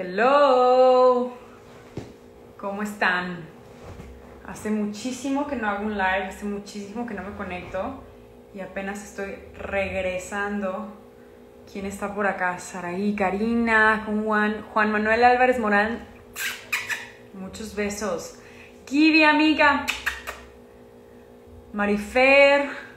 Hello, ¿cómo están? Hace muchísimo que no hago un live, hace muchísimo que no me conecto y apenas estoy regresando. ¿Quién está por acá? Saraí, Karina, Juan, Juan Manuel Álvarez Morán. Muchos besos. Kiwi, amiga. Marifer.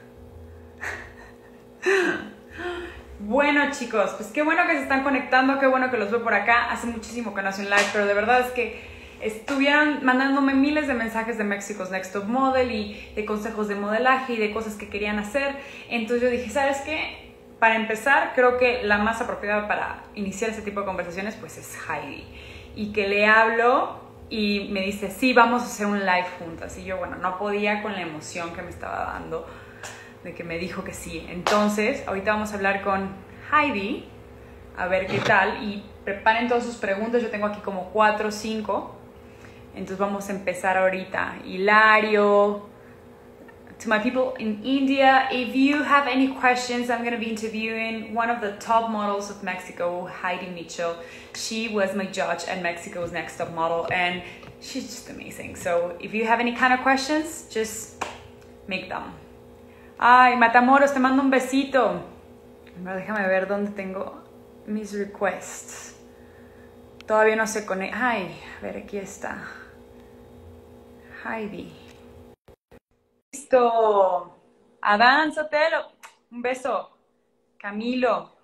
Bueno, chicos, pues qué bueno que se están conectando, qué bueno que los veo por acá. Hace muchísimo que no hace un live, pero de verdad es que estuvieron mandándome miles de mensajes de Mexico's Next Top Model y de consejos de modelaje y de cosas que querían hacer. Entonces yo dije, ¿sabes qué? Para empezar, creo que la más apropiada para iniciar ese tipo de conversaciones pues es Heidi. Y que le hablo y me dice, sí, vamos a hacer un live juntas. Y yo, bueno, no podía con la emoción que me estaba dando de que me dijo que sí. Entonces, ahorita vamos a hablar con Heidi, a ver qué tal, y preparen todas sus preguntas, yo tengo aquí como cuatro o cinco, entonces vamos a empezar ahorita. Hilario, to my people in India, if you have any questions, I'm going to be interviewing one of the top models of Mexico, Heidi Mitchell. She was my judge at Mexico's Next Top Model, and she's just amazing. So if you have any kind of questions, just make them. Ay, Matamoros, te mando un besito. déjame ver dónde tengo mis requests. Todavía no se conecta. Ay, a ver, aquí está. Heidi. Listo. Adán Sotelo. Un beso. Camilo.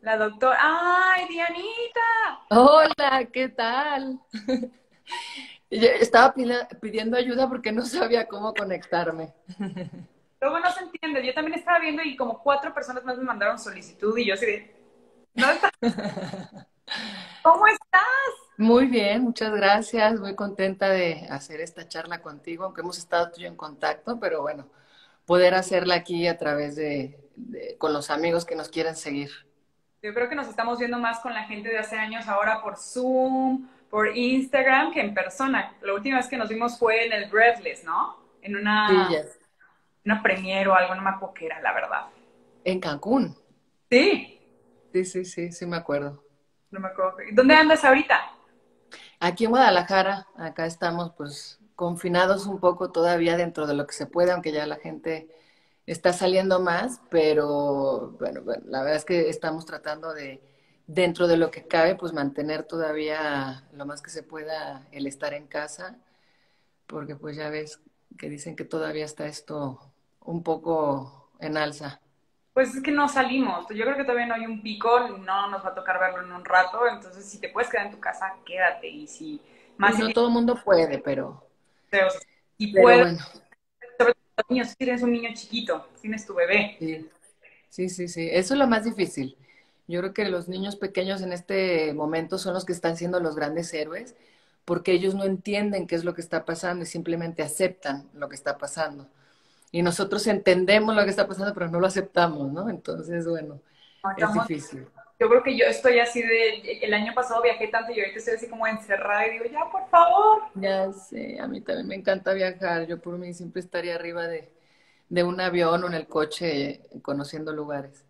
La doctora. ¡Ay, Dianita! Hola, ¿qué tal? Estaba pidiendo ayuda porque no sabía cómo conectarme. Luego no se entiende. Yo también estaba viendo y como cuatro personas más me mandaron solicitud y yo así de... ¿No ¿Cómo estás? Muy bien, muchas gracias. Muy contenta de hacer esta charla contigo, aunque hemos estado tú en contacto, pero bueno, poder hacerla aquí a través de, con los amigos que nos quieren seguir. Yo creo que nos estamos viendo más con la gente de hace años ahora por Zoom, por Instagram que en persona. La última vez que nos vimos fue en el Breathless, ¿no? En una, una premier o algo, no me acuerdo qué era, la verdad. En Cancún. Sí. Sí, sí, sí, sí me acuerdo. No me acuerdo. ¿Dónde andas ahorita? Aquí en Guadalajara, acá estamos pues confinados un poco todavía dentro de lo que se puede, aunque ya la gente está saliendo más, pero bueno la verdad es que estamos tratando de dentro de lo que cabe, pues mantener todavía lo más que se pueda el estar en casa, porque pues ya ves que dicen que todavía está esto un poco en alza. Pues es que no salimos, yo creo que todavía no hay un pico, no nos va a tocar verlo en un rato, entonces si te puedes quedar en tu casa, quédate. Y si más... no todo el mundo puede, pero... Pero si puedes, sobre todo los niños, si tienes un niño chiquito, tienes tu bebé. sí, sí, sí, eso es lo más difícil yo creo que los niños pequeños en este momento son los que están siendo los grandes héroes, porque ellos no entienden qué es lo que está pasando y simplemente aceptan lo que está pasando. Y nosotros entendemos lo que está pasando, pero no lo aceptamos, ¿no? Entonces, bueno, es difícil. Yo creo que yo estoy así de, el año pasado viajé tanto y ahorita estoy así como encerrada y digo, ya, por favor. Ya sé, a mí también me encanta viajar. Yo por mí siempre estaría arriba de, de un avión o en el coche conociendo lugares.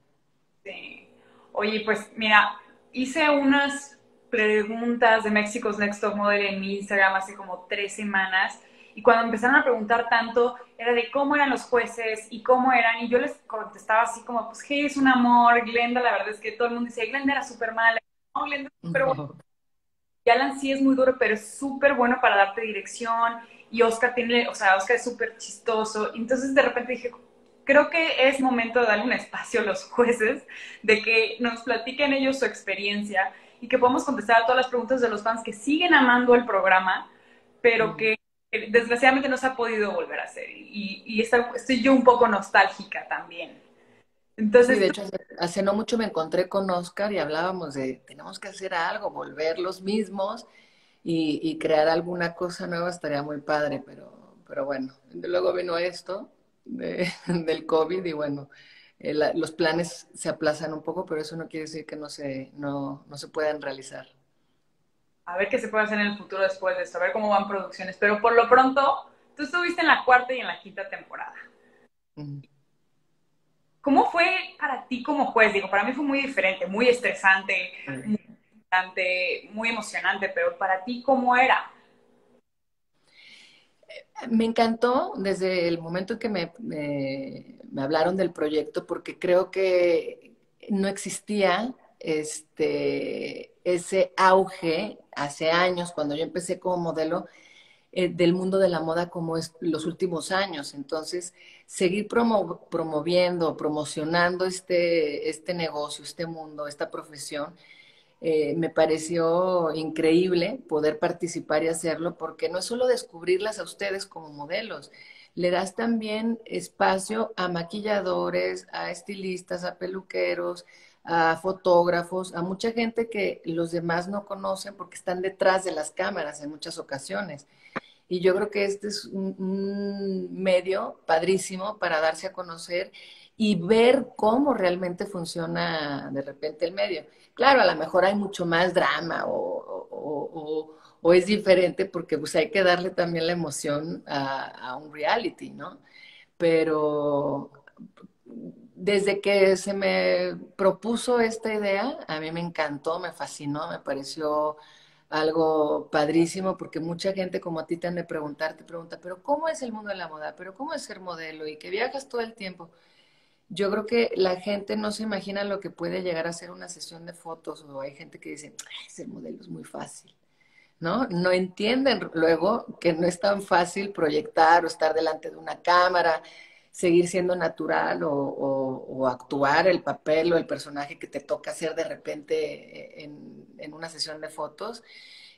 Sí. Oye, pues mira, hice unas preguntas de Mexico's Next Top Model en mi Instagram hace como tres semanas y cuando empezaron a preguntar tanto era de cómo eran los jueces y cómo eran y yo les contestaba así como pues hey es un amor Glenda la verdad es que todo el mundo dice Glenda era súper mala no Glenda es súper buena y Alan sí es muy duro pero es súper bueno para darte dirección y Oscar tiene o sea Oscar es súper chistoso entonces de repente dije creo que es momento de darle un espacio a los jueces, de que nos platiquen ellos su experiencia y que podamos contestar a todas las preguntas de los fans que siguen amando el programa, pero que desgraciadamente no se ha podido volver a hacer. Y, estoy yo un poco nostálgica también. Entonces, sí, de hecho, hace no mucho me encontré con Oscar y hablábamos de, tenemos que hacer algo, volver los mismos y, y crear alguna cosa nueva estaría muy padre, pero, pero bueno, luego vino esto del COVID y bueno, eh, los planes se aplazan un poco, pero eso no quiere decir que no se, no, no se puedan realizar. A ver qué se puede hacer en el futuro después de esto, a ver cómo van producciones. Pero por lo pronto, tú estuviste en la cuarta y en la quinta temporada. ¿Cómo fue para ti como juez? Digo, para mí fue muy diferente, muy estresante, muy, muy emocionante, pero para ti, ¿cómo era? Me encantó desde el momento en que me, me, hablaron del proyecto, porque creo que no existía este, ese auge hace años, cuando yo empecé como modelo, eh, del mundo de la moda como es los últimos años. Entonces, seguir promoviendo, promocionando este, este negocio, este mundo, esta profesión, eh, me pareció increíble poder participar y hacerlo porque no es solo descubrirlas a ustedes como modelos, le das también espacio a maquilladores, a estilistas, a peluqueros, a fotógrafos, a mucha gente que los demás no conocen porque están detrás de las cámaras en muchas ocasiones. Y yo creo que este es un, medio padrísimo para darse a conocer y ver cómo realmente funciona de repente el medio. Claro, a lo mejor hay mucho más drama o, es diferente porque pues hay que darle también la emoción a, a un reality, ¿no? Pero desde que se me propuso esta idea, a mí me encantó, me fascinó, me pareció algo padrísimo, porque mucha gente como a ti te han de preguntar, te pregunta, pero ¿cómo es el mundo de la moda? ¿Pero cómo es ser modelo? Y que viajas todo el tiempo. Yo creo que la gente no se imagina lo que puede llegar a ser una sesión de fotos, o hay gente que dice, ser modelo es muy fácil. ¿no? No entienden luego que no es tan fácil proyectar o estar delante de una cámara, seguir siendo natural o, actuar el papel o el personaje que te toca hacer de repente en, en, una sesión de fotos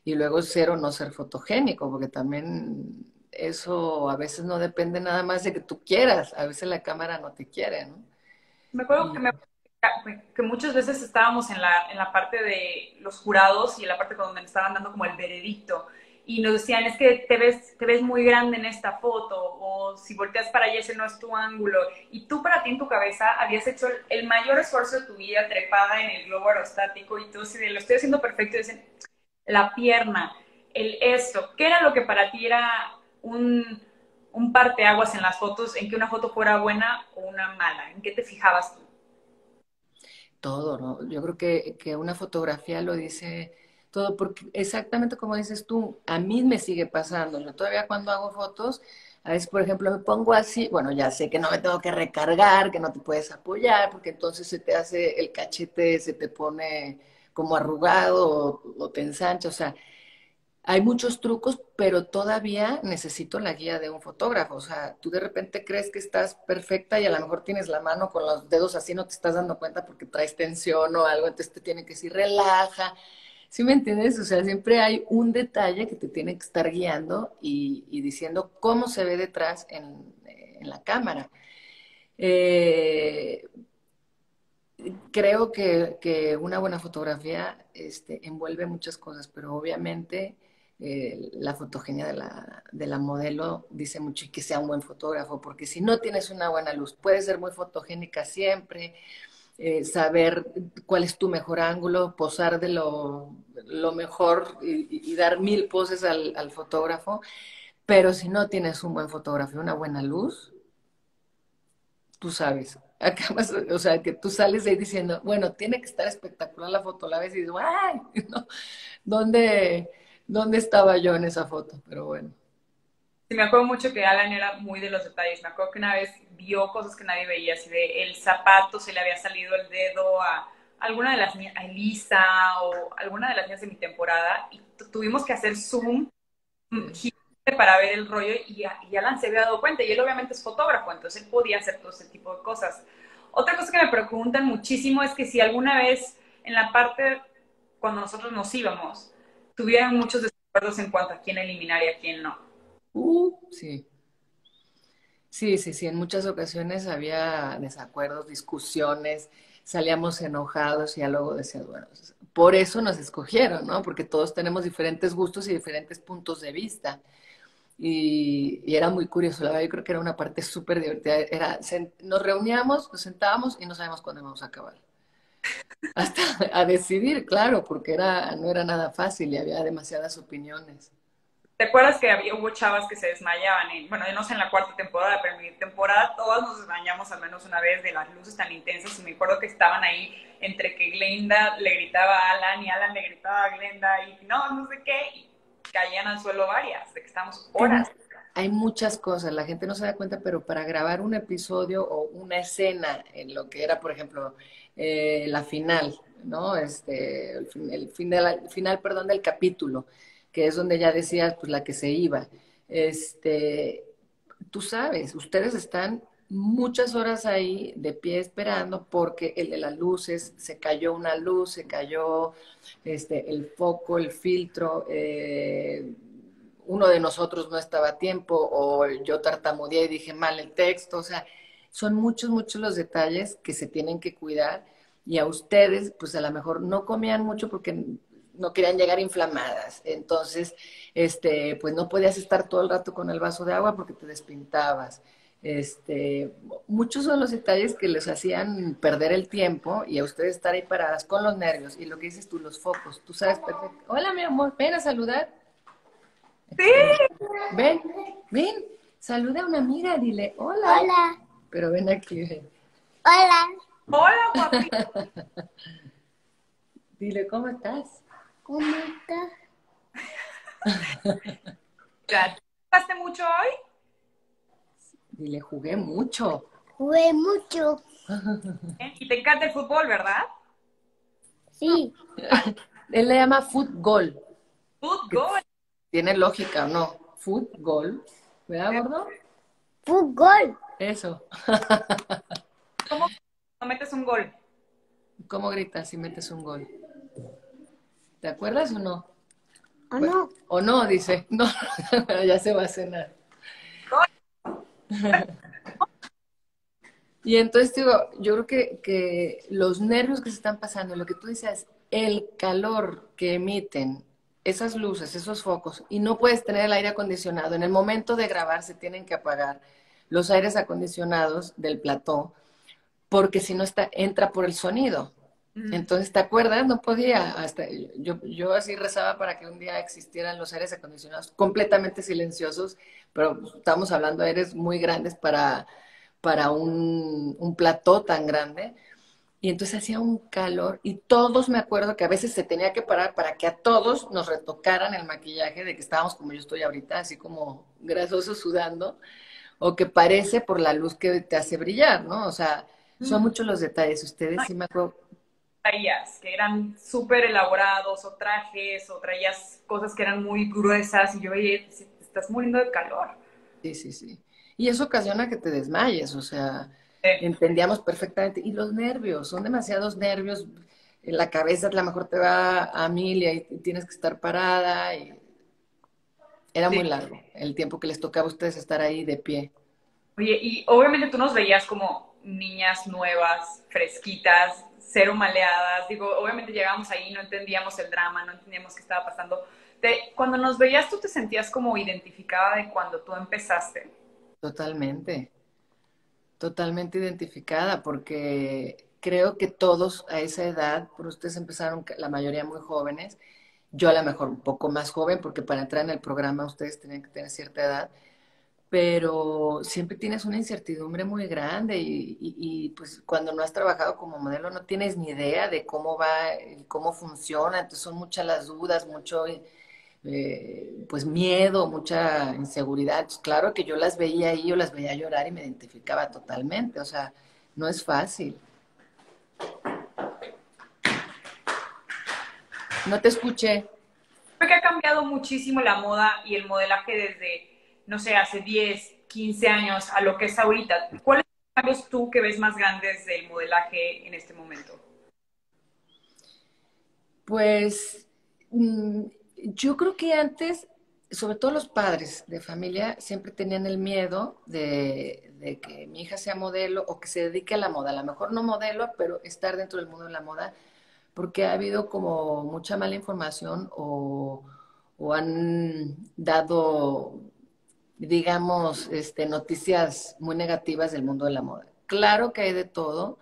y luego ser o no ser fotogénico, porque también eso a veces no depende nada más de que tú quieras, a veces la cámara no te quiere, ¿no? Me acuerdo que, me, que, muchas veces estábamos en la, en la parte de los jurados y en la parte donde me estaban dando como el veredicto y nos decían, es que te ves, te ves muy grande en esta foto, o si volteas para allá ese no es tu ángulo, y tú para ti en tu cabeza habías hecho el mayor esfuerzo de tu vida trepada en el globo aerostático, y tú si lo estoy haciendo perfecto, y dicen, la pierna, el esto, ¿qué era lo que para ti era un, un parteaguas en las fotos, en que una foto fuera buena o una mala? ¿En qué te fijabas tú? Todo, ¿no? Yo creo que, que una fotografía lo dice todo, porque exactamente como dices tú, a mí me sigue pasando. Yo todavía cuando hago fotos, a veces, por ejemplo, me pongo así, bueno, ya sé que no me tengo que recargar, que no te puedes apoyar, porque entonces se te hace el cachete, se te pone como arrugado o, te ensancha, o sea, hay muchos trucos, pero todavía necesito la guía de un fotógrafo. O sea, tú de repente crees que estás perfecta y a lo mejor tienes la mano con los dedos así, no te estás dando cuenta porque traes tensión o algo, entonces te tiene que decir, relaja, ¿Sí me entiendes? O sea, siempre hay un detalle que te tiene que estar guiando y, diciendo cómo se ve detrás en, la cámara. Eh, creo que, una buena fotografía este, envuelve muchas cosas, pero obviamente eh, la fotogenia de la, de la, modelo dice mucho que sea un buen fotógrafo, porque si no tienes una buena luz, puede ser muy fotogénica siempre, eh, saber cuál es tu mejor ángulo, posar de lo, mejor y, dar mil poses al, fotógrafo. Pero si no tienes un buen fotógrafo y una buena luz, tú sabes, acabas, o sea, que tú sales de ahí diciendo, bueno, tiene que estar espectacular la foto, la ves y dices, ¡ay! ¿Dónde, ¿Dónde estaba yo en esa foto? Pero bueno. Sí, me acuerdo mucho que Alan era muy de los detalles. Me acuerdo que una vez vio cosas que nadie veía, así de el zapato, se le había salido el dedo a alguna de las niñas, a Elisa o alguna de las niñas de mi temporada, y tuvimos que hacer zoom para ver el rollo y, y, Alan se había dado cuenta, y él obviamente es fotógrafo, entonces él podía hacer todo ese tipo de cosas. Otra cosa que me preguntan muchísimo es que si alguna vez en la parte, cuando nosotros nos íbamos, tuvieran muchos desacuerdos en cuanto a quién eliminar y a quién no. Uh, sí. Sí, sí, sí, en muchas ocasiones había desacuerdos, discusiones, salíamos enojados y luego decías, bueno, por eso nos escogieron, ¿no? Porque todos tenemos diferentes gustos y diferentes puntos de vista. Y, era muy curioso, la verdad, yo creo que era una parte súper divertida. Era, nos reuníamos, nos sentábamos y no sabemos cuándo vamos a acabar. Hasta a decidir, claro, porque era, no era nada fácil y había demasiadas opiniones ¿Te acuerdas que había, hubo chavas que se desmayaban? En, bueno, no sé en la cuarta temporada, pero en mi temporada todas nos desmayamos al menos una vez de las luces tan intensas. Y me acuerdo que estaban ahí entre que Glenda le gritaba a Alan y Alan le gritaba a Glenda y no, no sé qué. Y caían al suelo varias, de que estamos horas. Hay muchas cosas, la gente no se da cuenta, pero para grabar un episodio o una escena en lo que era, por ejemplo, eh, la final, ¿no? Este, el, el final, perdón, del capítulo que es donde ya decías, pues la que se iba. Este, tú sabes, ustedes están muchas horas ahí de pie esperando porque el de las luces, se cayó una luz, se cayó este, el foco, el filtro, eh, uno de nosotros no estaba a tiempo o yo tartamudeé y dije mal el texto, o sea, son muchos, muchos los detalles que se tienen que cuidar y a ustedes, pues a lo mejor no comían mucho porque no querían llegar inflamadas. Entonces, este, pues no podías estar todo el rato con el vaso de agua porque te despintabas. Este, muchos son los detalles que les hacían perder el tiempo y a ustedes estar ahí paradas con los nervios y lo que dices tú, los focos. Tú sabes perfecto. Hola, mi amor, ven a saludar. Sí. Ven, ven, saluda a una amiga, dile hola. Hola. Pero ven aquí. Hola. Hola, papi. dile, ¿cómo estás? ¿Cómo estás? ¿Jugaste mucho hoy? Dile, jugué mucho. Jugué mucho. Y te encanta el fútbol, ¿verdad? Sí. Él le llama fútbol. Fútbol. Tiene lógica, ¿no? Fútbol. ¿Verdad, gordo? Fútbol. Eso. ¿Cómo no metes un gol? ¿Cómo gritas si metes un gol? ¿Te acuerdas o no? ¿O no? O no, dice. No, ya se va a cenar. y entonces digo, yo creo que, que los nervios que se están pasando, lo que tú dices, el calor que emiten esas luces, esos focos, y no puedes tener el aire acondicionado. En el momento de grabar se tienen que apagar los aires acondicionados del plató, porque si no está, entra por el sonido. Entonces, ¿te acuerdas? No podía, hasta yo, yo así rezaba para que un día existieran los aires acondicionados completamente silenciosos, pero estamos hablando de aires muy grandes para, para un, un plató tan grande. Y entonces hacía un calor y todos me acuerdo que a veces se tenía que parar para que a todos nos retocaran el maquillaje de que estábamos como yo estoy ahorita, así como grasoso sudando, o que parece por la luz que te hace brillar, ¿no? O sea, son muchos los detalles. Ustedes sí me acuerdo traías, que eran súper elaborados, o trajes, o traías cosas que eran muy gruesas, y yo veía, te estás muriendo de calor. Sí, sí, sí. Y eso ocasiona que te desmayes, o sea, entendíamos perfectamente. Y los nervios, son demasiados nervios. La cabeza a lo mejor te va a mil y tienes que estar parada. Y... Era muy largo el tiempo que les tocaba a ustedes estar ahí de pie. Oye, y obviamente tú nos veías como niñas nuevas, fresquitas, cero maleadas. Digo, obviamente llegamos ahí, no entendíamos el drama, no entendíamos qué estaba pasando. cuando nos veías, ¿tú te sentías como identificada de cuando tú empezaste? Totalmente, totalmente identificada, porque creo que todos a esa edad, por ustedes empezaron, la mayoría muy jóvenes, yo a lo mejor un poco más joven, porque para entrar en el programa ustedes tenían que tener cierta edad, pero siempre tienes una incertidumbre muy grande y, pues cuando no has trabajado como modelo no tienes ni idea de cómo va y cómo funciona, entonces son muchas las dudas, mucho eh, pues miedo, mucha inseguridad. claro que yo las veía ahí, yo las veía llorar y me identificaba totalmente, o sea, no es fácil. No te escuché. Creo que ha cambiado muchísimo la moda y el modelaje desde no sé, hace 10, 15 años a lo que es ahorita? ¿Cuáles son los cambios tú que ves más grandes del modelaje en este momento? Pues mm, yo creo que antes, sobre todo los padres de familia, siempre tenían el miedo de, de, que mi hija sea modelo o que se dedique a la moda. A lo mejor no modelo, pero estar dentro del mundo de la moda, porque ha habido como mucha mala información o, han dado digamos, este, noticias muy negativas del mundo de la moda. Claro que hay de todo,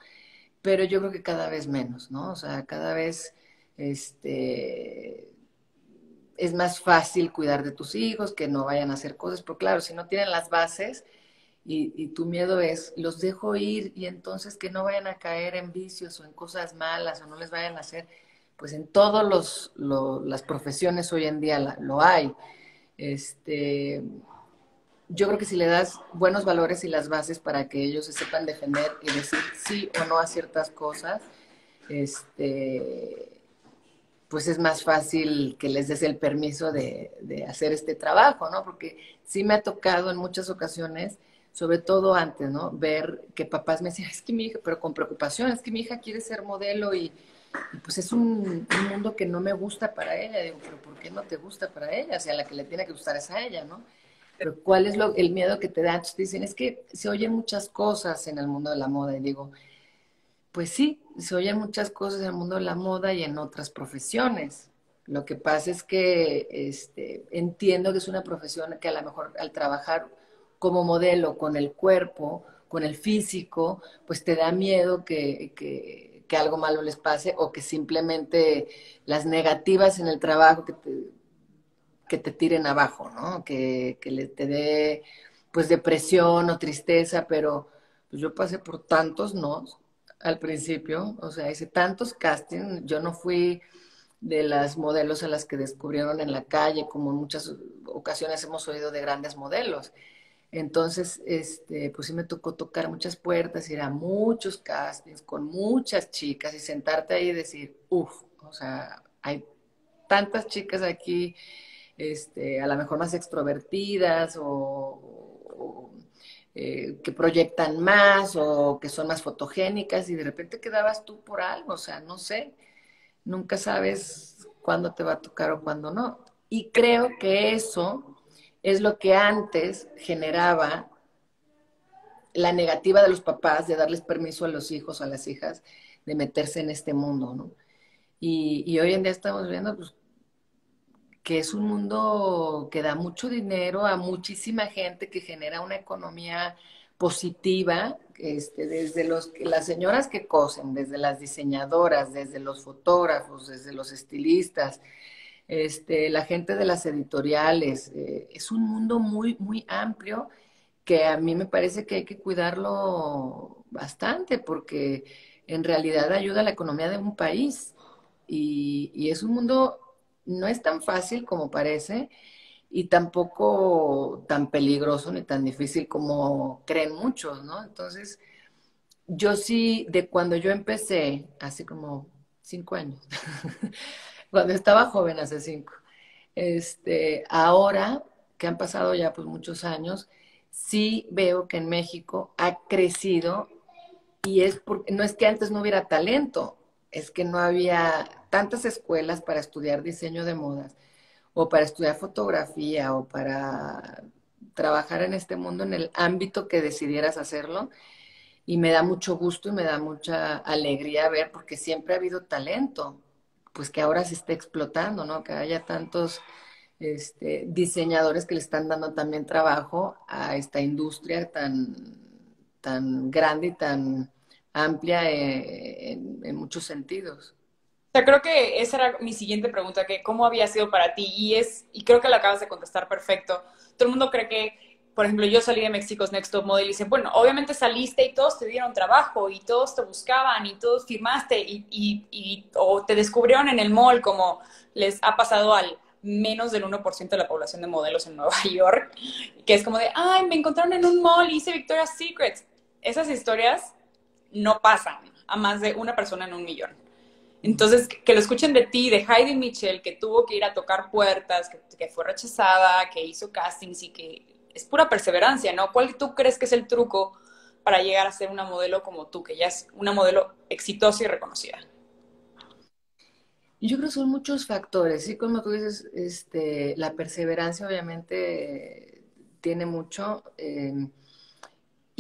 pero yo creo que cada vez menos, ¿no? O sea, cada vez este, es más fácil cuidar de tus hijos, que no vayan a hacer cosas, pero claro, si no tienen las bases y, tu miedo es, los dejo ir y entonces que no vayan a caer en vicios o en cosas malas o no les vayan a hacer, pues en todas las profesiones hoy en día lo hay. Este, yo creo que si le das buenos valores y las bases para que ellos se sepan defender y decir sí o no a ciertas cosas, este, pues es más fácil que les des el permiso de, de, hacer este trabajo, ¿no? Porque sí me ha tocado en muchas ocasiones, sobre todo antes, ¿no? Ver que papás me decían, es que mi hija, pero con preocupación, es que mi hija quiere ser modelo y, pues es un, un, mundo que no me gusta para ella. Digo, pero ¿por qué no te gusta para ella? O sea, la que le tiene que gustar es a ella, ¿no? Pero ¿cuál es lo, el miedo que te da? Entonces dicen, es que se oyen muchas cosas en el mundo de la moda. Y digo, pues sí, se oyen muchas cosas en el mundo de la moda y en otras profesiones. Lo que pasa es que este, entiendo que es una profesión que a lo mejor al trabajar como modelo con el cuerpo, con el físico, pues te da miedo que, que, algo malo les pase o que simplemente las negativas en el trabajo que te, que te tiren abajo, ¿no? Que, que te dé pues depresión o tristeza, pero pues yo pasé por tantos no al principio, o sea, hice tantos castings, yo no fui de las modelos a las que descubrieron en la calle, como en muchas ocasiones hemos oído de grandes modelos. Entonces, este, pues sí me tocó tocar muchas puertas, ir a muchos castings con muchas chicas y sentarte ahí y decir, uff, o sea, hay tantas chicas aquí, este, a lo mejor más extrovertidas o eh, que proyectan más o que son más fotogénicas y de repente quedabas tú por algo, o sea, no sé, nunca sabes cuándo te va a tocar o cuándo no. Y creo que eso es lo que antes generaba la negativa de los papás de darles permiso a los hijos o a las hijas de meterse en este mundo, ¿no? Y, hoy en día estamos viendo pues, que es un mundo que da mucho dinero a muchísima gente, que genera una economía positiva, este, desde los, las señoras que cosen, desde las diseñadoras, desde los fotógrafos, desde los estilistas, este, la gente de las editoriales. Eh, es un mundo muy, muy amplio que a mí me parece que hay que cuidarlo bastante porque en realidad ayuda a la economía de un país. Y, es un mundo no es tan fácil como parece y tampoco tan peligroso ni tan difícil como creen muchos, ¿no? Entonces, yo sí, de cuando yo empecé, hace como cinco años, cuando estaba joven, hace cinco, este, ahora que han pasado ya pues muchos años, sí veo que en México ha crecido y es porque no es que antes no hubiera talento, es que no había tantas escuelas para estudiar diseño de modas o para estudiar fotografía o para trabajar en este mundo en el ámbito que decidieras hacerlo. Y me da mucho gusto y me da mucha alegría ver, porque siempre ha habido talento, pues que ahora se esté explotando, ¿no? Que haya tantos este, diseñadores que le están dando también trabajo a esta industria tan, tan grande y tan amplia eh, en muchos sentidos. O creo que esa era mi siguiente pregunta, que cómo había sido para ti, y es, y creo que la acabas de contestar perfecto. Todo el mundo cree que, por ejemplo, yo salí de Mexico's Next Top Model y dicen, bueno, obviamente saliste y todos te dieron trabajo, y todos te buscaban, y todos firmaste, y, y, y o te descubrieron en el mall, como les ha pasado al menos del 1% de la población de modelos en Nueva York, que es como de, ay, me encontraron en un mall y hice Victoria's Secret. Esas historias no pasan a más de una persona en un millón. Entonces, que lo escuchen de ti, de Heidi Mitchell, que tuvo que ir a tocar puertas, que, fue rechazada, que hizo castings y que es pura perseverancia, ¿no? ¿Cuál tú crees que es el truco para llegar a ser una modelo como tú, que ya es una modelo exitosa y reconocida? Yo creo que son muchos factores, sí, como tú dices, este, la perseverancia obviamente tiene mucho. Eh,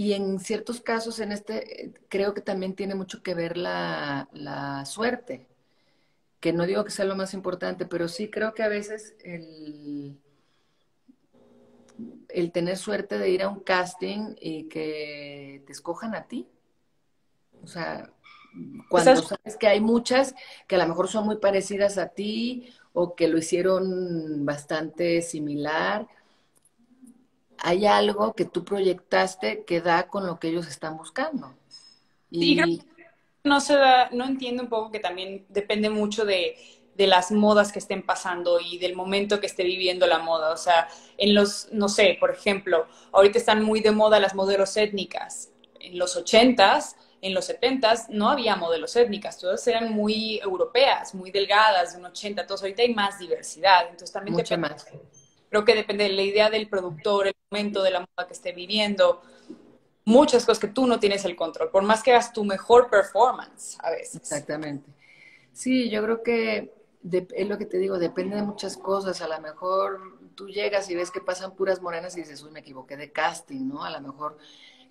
y en ciertos casos, en este, creo que también tiene mucho que ver la, suerte, que no digo que sea lo más importante, pero sí creo que a veces el, el tener suerte de ir a un casting y que te escojan a ti. O sea, cuando sabes que hay muchas que a lo mejor son muy parecidas a ti o que lo hicieron bastante similar. Hay algo que tú proyectaste que da con lo que ellos están buscando. Y sí, no se da, no entiendo un poco que también depende mucho de, de las modas que estén pasando y del momento que esté viviendo la moda. O sea, en los, no sé, por ejemplo, ahorita están muy de moda las modelos étnicas. En los ochentas, en los setentas, no había modelos étnicas, todas eran muy europeas, muy delgadas, de un 80, todos ahorita hay más diversidad. Entonces también Mucho más. Creo que depende de la idea del productor, el momento de la moda que esté viviendo muchas cosas que tú no tienes el control, por más que hagas tu mejor performance a veces. Exactamente. Sí, yo creo que es lo que te digo, depende de muchas cosas. A lo mejor tú llegas y ves que pasan puras morenas y dices, uy, me equivoqué de casting, ¿no? A lo mejor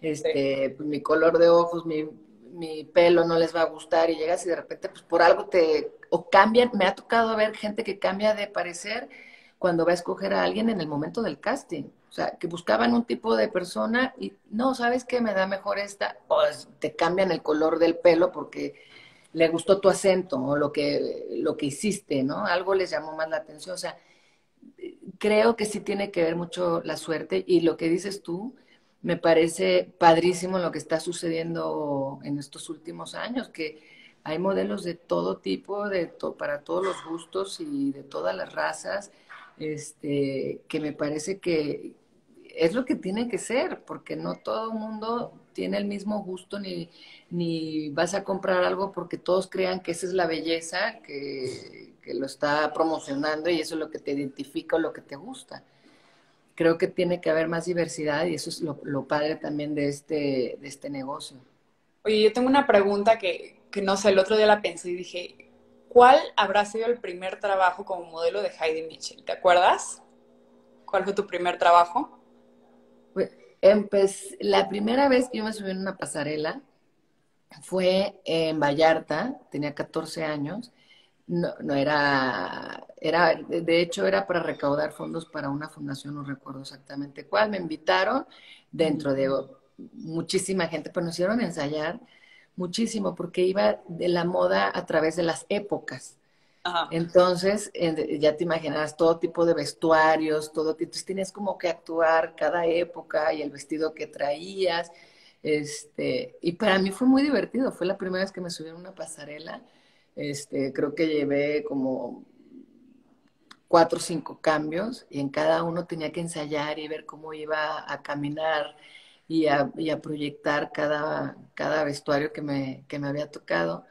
este, pues, mi color de ojos, mi, mi pelo no les va a gustar y llegas y de repente, pues por algo te, o cambian, me ha tocado ver gente que cambia de parecer cuando va a escoger a alguien en el momento del casting. O sea, que buscaban un tipo de persona y no, ¿sabes qué? Me da mejor esta. O te cambian el color del pelo porque le gustó tu acento o lo que, lo que hiciste, ¿no? Algo les llamó más la atención. O sea, creo que sí tiene que ver mucho la suerte y lo que dices tú, me parece padrísimo lo que está sucediendo en estos últimos años, que hay modelos de todo tipo, de para todos los gustos y de todas las razas, este, que me parece que, es lo que tiene que ser, porque no todo el mundo tiene el mismo gusto ni, ni vas a comprar algo porque todos crean que esa es la belleza que, que, lo está promocionando y eso es lo que te identifica o lo que te gusta. Creo que tiene que haber más diversidad y eso es lo, lo padre también de este, de este negocio. Oye, yo tengo una pregunta que, que no sé, el otro día la pensé y dije, ¿cuál habrá sido el primer trabajo como modelo de Heidi Mitchell? ¿Te acuerdas? ¿Cuál fue tu primer trabajo? Empecé, la primera vez que yo me subí en una pasarela fue en Vallarta, tenía 14 años. No, no era, era, de hecho era para recaudar fondos para una fundación, no recuerdo exactamente cuál. Me invitaron dentro de muchísima gente, pero nos hicieron ensayar muchísimo porque iba de la moda a través de las épocas. Entonces, ya te imaginarás todo tipo de vestuarios, todo, entonces tienes como que actuar cada época y el vestido que traías. Este, y para mí fue muy divertido, fue la primera vez que me subí a una pasarela. Este, creo que llevé como cuatro o cinco cambios y en cada uno tenía que ensayar y ver cómo iba a caminar y a, y a proyectar cada, cada vestuario que me, que me había tocado.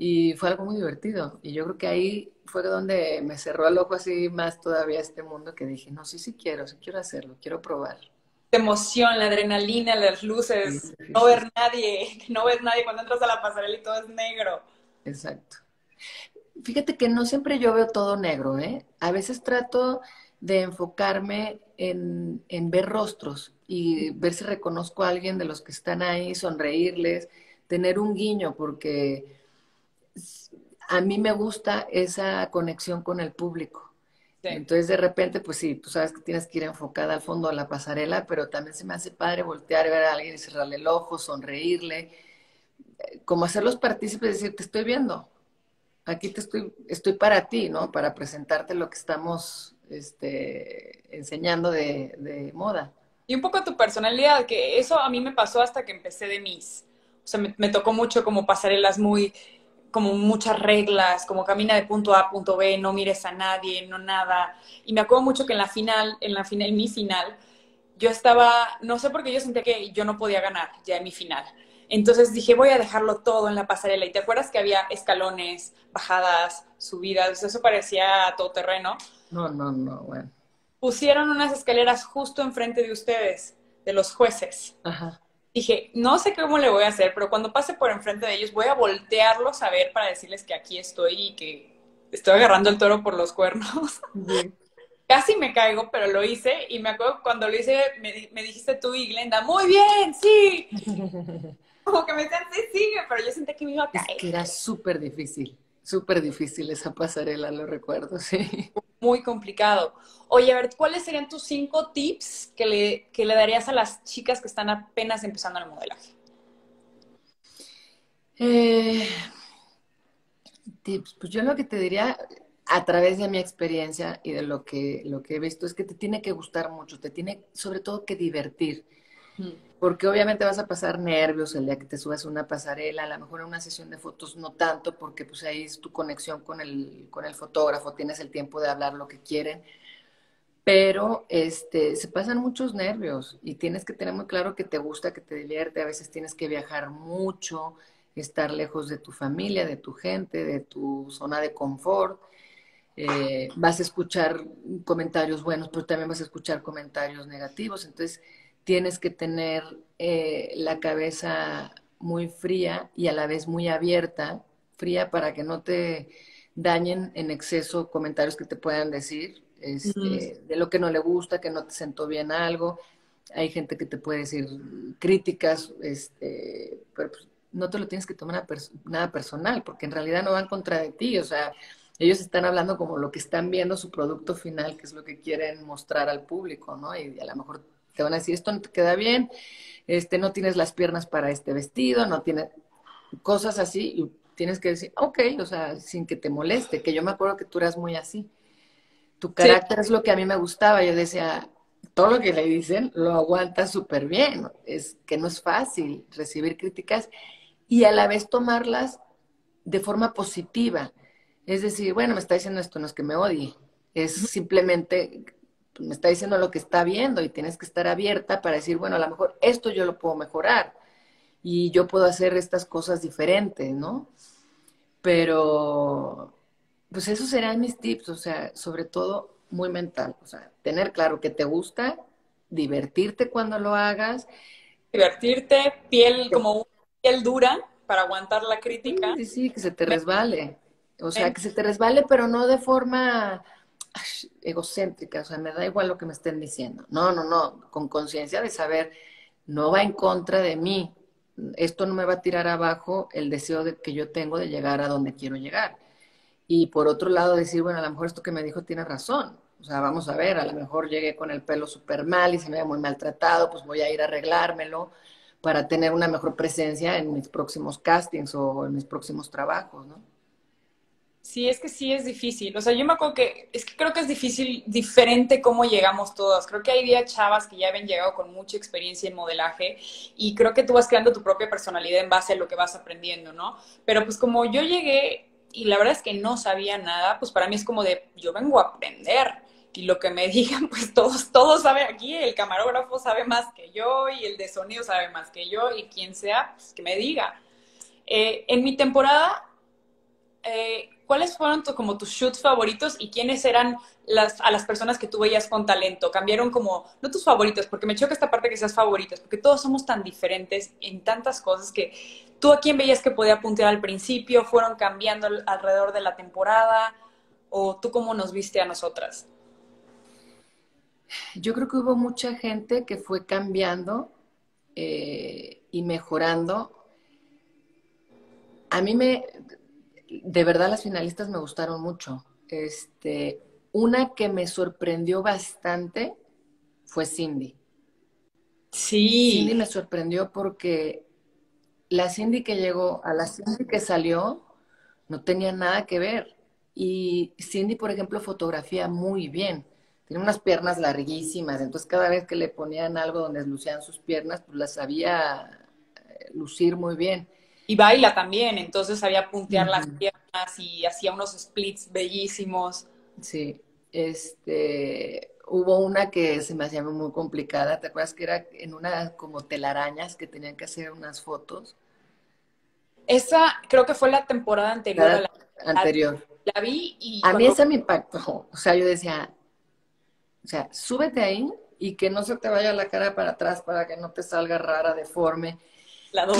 Y fue algo muy divertido. Y yo creo que ahí fue donde me cerró el ojo así más todavía este mundo que dije, no, sí, sí quiero, sí quiero hacerlo, quiero probar. La emoción, la adrenalina, las luces, no ver nadie, no ves nadie cuando entras a la pasarela y todo es negro. Exacto. Fíjate que no siempre yo veo todo negro, ¿eh? A veces trato de enfocarme en, en ver rostros y ver si reconozco a alguien de los que están ahí, sonreírles, tener un guiño, porque a mí me gusta esa conexión con el público. Entonces, de repente, pues sí, tú sabes que tienes que ir enfocada al fondo a la pasarela, pero también se me hace padre voltear y ver a alguien y cerrarle el ojo, sonreírle, eh, como hacerlos partícipes, decir, te estoy viendo, aquí te estoy, estoy para ti, ¿no? Para presentarte lo que estamos este, enseñando de, de moda. Y un poco tu personalidad, que eso a mí me pasó hasta que empecé de Miss. O sea, me, me tocó mucho como pasarelas muy como muchas reglas, como camina de punto A a punto B, no mires a nadie, no nada. Y me acuerdo mucho que en la final, en la final, en mi final, yo estaba, no sé por qué yo sentía que yo no podía ganar ya en mi final. Entonces dije, voy a dejarlo todo en la pasarela. Y te acuerdas que había escalones, bajadas, subidas, eso parecía todo terreno. No, no, no, bueno. Pusieron unas escaleras justo enfrente de ustedes, de los jueces. Ajá dije, no sé cómo le voy a hacer, pero cuando pase por enfrente de ellos voy a voltearlos a ver para decirles que aquí estoy y que estoy agarrando el toro por los cuernos. Casi me caigo, pero lo hice y me acuerdo cuando lo hice, me, dijiste tú y Glenda, muy bien, sí. Como que me decían, sí, sigue, pero yo sentí que me iba a caer. Es que era súper difícil, súper difícil esa pasarela, lo recuerdo, sí muy complicado. Oye, a ver, ¿cuáles serían tus cinco tips que le, que le darías a las chicas que están apenas empezando el modelaje? Eh, tips, pues yo lo que te diría, a través de mi experiencia y de lo que, lo que he visto, es que te tiene que gustar mucho, te tiene sobre todo que divertir. Porque obviamente vas a pasar nervios el día que te subas a una pasarela, a lo mejor en una sesión de fotos no tanto, porque pues ahí es tu conexión con el, con el fotógrafo, tienes el tiempo de hablar lo que quieren, pero este, se pasan muchos nervios y tienes que tener muy claro que te gusta, que te divierte, a veces tienes que viajar mucho, estar lejos de tu familia, de tu gente, de tu zona de confort. Eh, vas a escuchar comentarios buenos, pero también vas a escuchar comentarios negativos. Entonces, tienes que tener eh, la cabeza muy fría y a la vez muy abierta, fría para que no te dañen en exceso comentarios que te puedan decir este, de lo que no le gusta, que no te sentó bien algo. Hay gente que te puede decir críticas, este, pero pues, no te lo tienes que tomar nada personal, porque en realidad no van contra de ti, o sea, ellos están hablando como lo que están viendo su producto final, que es lo que quieren mostrar al público, ¿no? Y a lo mejor te van a decir, esto no te queda bien, este, no tienes las piernas para este vestido, no tienes cosas así, y tienes que decir, ok, o sea, sin que te moleste, que yo me acuerdo que tú eras muy así. Tu carácter es lo que a mí me gustaba, yo decía, todo lo que le dicen lo aguanta súper bien, es que no es fácil recibir críticas y a la vez tomarlas de forma positiva. Es decir, bueno, me está diciendo esto, no es que me odie, es simplemente me está diciendo lo que está viendo y tienes que estar abierta para decir, bueno, a lo mejor esto yo lo puedo mejorar y yo puedo hacer estas cosas diferentes, ¿no? Pero, pues esos serán mis tips, o sea, sobre todo muy mental, o sea, tener claro que te gusta, divertirte cuando lo hagas. Divertirte, piel como piel dura para aguantar la crítica. Sí, sí, que se te resbale. O sea, que se te resbale, pero no de forma egocéntrica, o sea, me da igual lo que me estén diciendo. No, no, no, con conciencia de saber, no va en contra de mí. Esto no me va a tirar abajo el deseo de, que yo tengo de llegar a donde quiero llegar. Y por otro lado, decir, bueno, a lo mejor esto que me dijo tiene razón. O sea, vamos a ver, a lo mejor llegué con el pelo súper mal y se me ve muy maltratado, pues voy a ir a arreglármelo para tener una mejor presencia en mis próximos castings o en mis próximos trabajos, ¿no? Sí, es que sí es difícil. O sea, yo me acuerdo que es que creo que es difícil, diferente cómo llegamos todas. Creo que hay día chavas que ya habían llegado con mucha experiencia en modelaje y creo que tú vas creando tu propia personalidad en base a lo que vas aprendiendo, ¿no? Pero pues como yo llegué y la verdad es que no sabía nada, pues para mí es como de, yo vengo a aprender y lo que me digan, pues todos, todos saben aquí, el camarógrafo sabe más que yo y el de sonido sabe más que yo y quien sea, pues que me diga. Eh, en mi temporada... Eh, ¿cuáles fueron como tus shoots favoritos y quiénes eran las, a las personas que tú veías con talento? Cambiaron como, no tus favoritos, porque me choca esta parte que seas favoritos, porque todos somos tan diferentes en tantas cosas que tú a quién veías que podía puntear al principio, fueron cambiando alrededor de la temporada, o tú cómo nos viste a nosotras? Yo creo que hubo mucha gente que fue cambiando eh, y mejorando. A mí me, de verdad las finalistas me gustaron mucho. Este, una que me sorprendió bastante fue Cindy. Sí. Cindy me sorprendió porque la Cindy que llegó a la Cindy que salió no tenía nada que ver. Y Cindy, por ejemplo, fotografía muy bien. Tiene unas piernas larguísimas, entonces cada vez que le ponían algo donde lucían sus piernas, pues las sabía eh, lucir muy bien y baila también, entonces sabía puntear las piernas y hacía unos splits bellísimos. Sí, este, hubo una que se me hacía muy complicada, ¿te acuerdas que era en una como telarañas que tenían que hacer unas fotos? Esa creo que fue la temporada anterior. a la, anterior. La, vi y... A mí esa me impactó, o sea, yo decía, o sea, súbete ahí y que no se te vaya la cara para atrás para que no te salga rara, deforme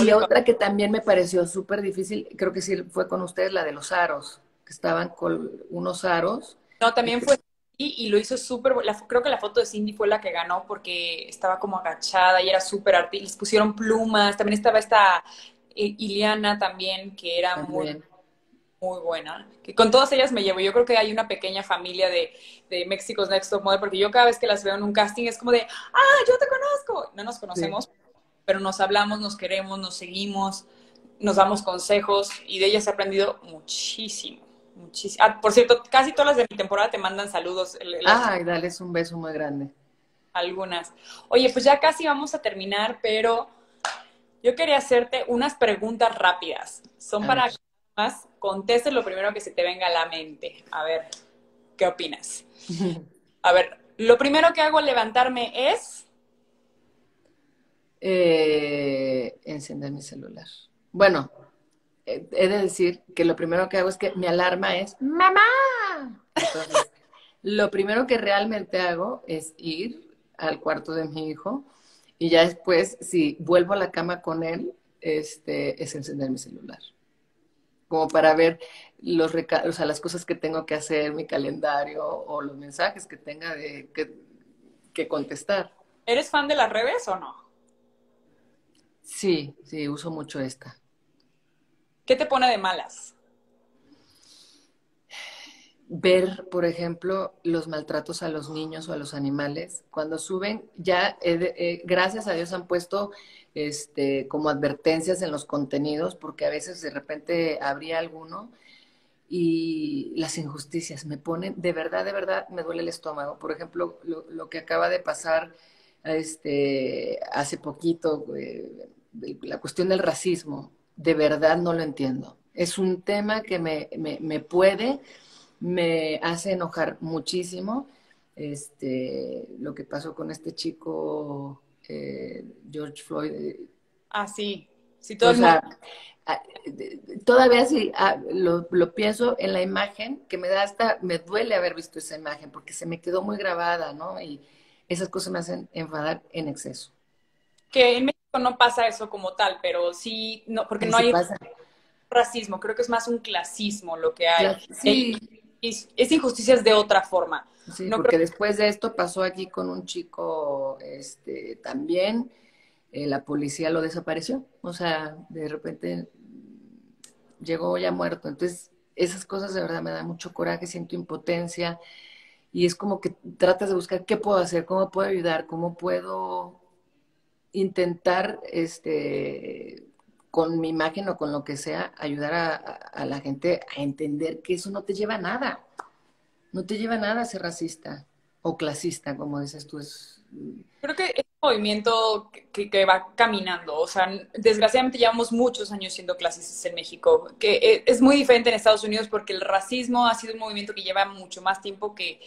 y otra que también me pareció súper difícil, creo que sí fue con ustedes, la de los aros, que estaban con unos aros. No, también fue y, y lo hizo súper, creo que la foto de Cindy fue la que ganó porque estaba como agachada y era súper artística, les pusieron plumas, también estaba esta eh, Iliana también, que era muy muy buena. Que con todas ellas me llevo. Yo creo que hay una pequeña familia de, de Mexico's Next Top Model, porque yo cada vez que las veo en un casting es como de, ah, yo te conozco. No nos conocemos, pero nos hablamos, nos queremos, nos seguimos, nos damos consejos y de ellas he aprendido muchísimo, Muchísimo. Ah, por cierto, casi todas las de mi temporada te mandan saludos. las- Ay, dales un beso muy grande. Algunas. Oye, pues ya casi vamos a terminar, pero yo quería hacerte unas preguntas rápidas. Son para que más contestes lo primero que se te venga a la mente. A ver, ¿qué opinas? A ver, lo primero que hago al levantarme es... Eh, encender mi celular. Bueno, eh, he de decir que lo primero que hago es que mi alarma es ¡Mamá! Entonces, lo primero que realmente hago es ir al cuarto de mi hijo y ya después, si vuelvo a la cama con él, este, es encender mi celular. Como para ver los o sea, las cosas que tengo que hacer, mi calendario o los mensajes que tenga de, que, que contestar. ¿Eres fan de las redes o no? Sí, sí, uso mucho esta. ¿Qué te pone de malas? ver, por ejemplo, los maltratos a los niños o a los animales. Cuando suben, ya, eh, eh, gracias a Dios, han puesto este, como advertencias en los contenidos, porque a veces de repente habría alguno y las injusticias me ponen, de verdad, de verdad, me duele el estómago. Por ejemplo, lo, lo que acaba de pasar este, hace poquito, eh, la cuestión del racismo, de verdad no lo entiendo. Es un tema que me, me, me puede, me hace enojar muchísimo. Este, lo que pasó con este chico, eh, George Floyd, eh, Ah, sí. Sí, todo o sea, todavía sí ah, lo, lo pienso en la imagen, que me da hasta, me duele haber visto esa imagen, porque se me quedó muy grabada, ¿no? Y esas cosas me hacen enfadar en exceso. Que en México no pasa eso como tal, pero sí, no, porque no hay pasa- racismo, creo que es más un clasismo lo que hay. Sí, Es, es injusticias de otra forma. sí, no porque después de esto pasó aquí con un chico, este, también, eh, la policía lo desapareció, o sea, de repente llegó ya muerto, entonces esas cosas de verdad me dan mucho coraje, siento impotencia, y es como que tratas de buscar qué puedo hacer, cómo puedo ayudar, cómo puedo intentar, este, con mi imagen o con lo que sea, ayudar a, la gente a entender que eso no te lleva a nada. No te lleva a nada ser racista o clasista, como dices tú. Es, que movimiento que, que va caminando. O sea, desgraciadamente llevamos muchos años siendo clasistas en México, que e- es muy diferente en Estados Unidos porque el racismo ha sido un movimiento que lleva mucho más tiempo que,